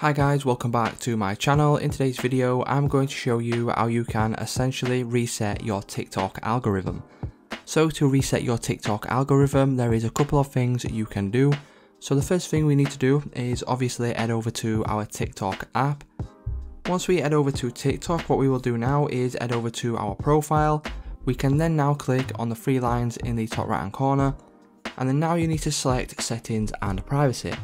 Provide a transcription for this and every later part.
Hi guys, welcome back to my channel. In today's video, I'm going to show you how you can essentially reset your TikTok algorithm. So to reset your TikTok algorithm, there is a couple of things you can do. So the first thing we need to do is obviously head over to our TikTok app. Once we head over to TikTok, what we will do now is head over to our profile. We can then now click on the three lines in the top right hand corner. And then now you need to select settings and privacy.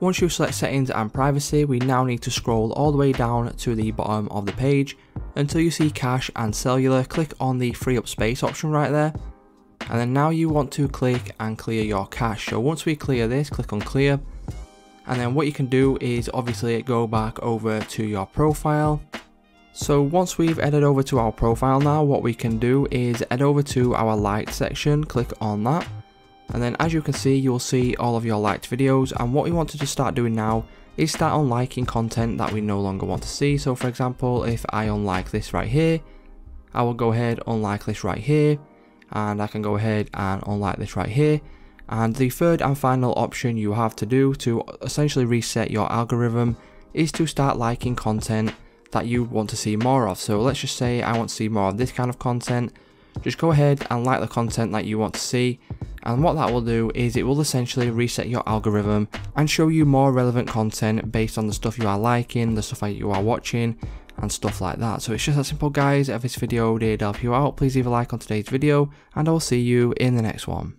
Once you select settings and privacy, we now need to scroll all the way down to the bottom of the page until you see cache and cellular, click on the free up space option right there. And then now you want to click and clear your cache. So once we clear this, click on clear. And then what you can do is obviously go back over to your profile. So once we've headed over to our profile now, what we can do is head over to our light section, click on that and then as you can see you'll see all of your liked videos and what we want to just start doing now is start unliking content that we no longer want to see. So for example if I unlike this right here I will go ahead and unlike this right here and I can go ahead and unlike this right here. And the third and final option you have to do to essentially reset your algorithm is to start liking content that you want to see more of. So let's just say I want to see more of this kind of content. Just go ahead and like the content that you want to see and what that will do is it will essentially reset your algorithm and show you more relevant content based on the stuff you are liking, the stuff that you are watching and stuff like that. So it's just that simple guys, if this video did help you out, please leave a like on today's video and I'll see you in the next one.